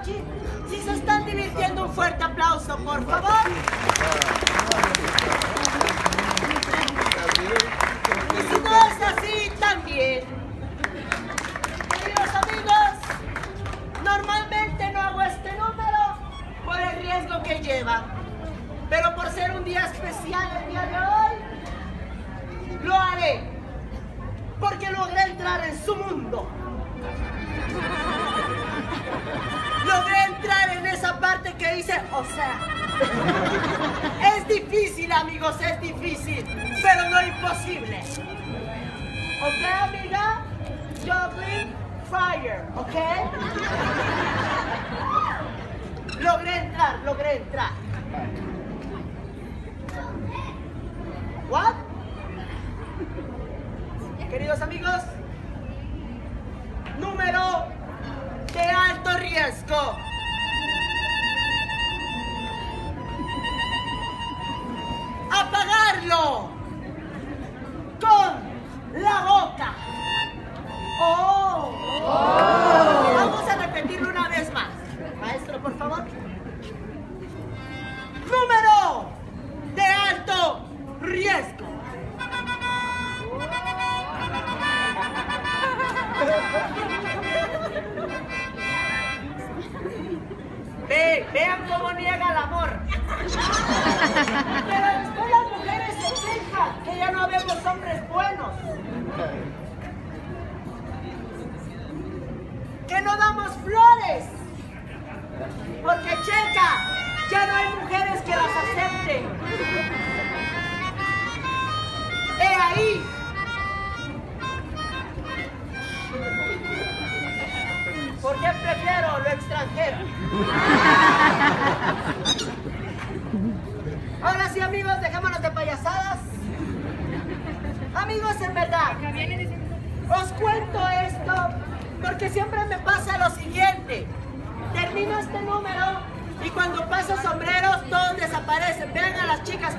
mariachi? Si se están divirtiendo, un fuerte aplauso, por favor. Y si no es así, también. Queridos amigos, normalmente no hago este número por el riesgo que lleva. Pero por ser un día especial el día de hoy, lo haré. Porque logré entrar en su mundo. Sea, es difícil amigos, es difícil, pero no imposible. ¿Ok amiga? Juggling fire, ¿ok? Logré entrar, logré entrar. ¿What? Queridos amigos, número de alto riesgo. Con la boca. Oh. Vamos a repetirlo una vez más. Maestro, por favor. Número de alto riesgo. Ve, vean cómo niega el amor. Pero después las mujeres se quejan que ya no vemos hombres buenos. Que no damos flores. Porque checa, ya no hay mujeres que las acepten. He ahí. Porque prefiero lo extranjero. Ahora sí, amigos, dejémonos de payasadas. Amigos, en verdad, os cuento esto porque siempre me pasa lo siguiente. Termino este número y cuando paso sombreros, todos desaparecen. Vean a las chicas.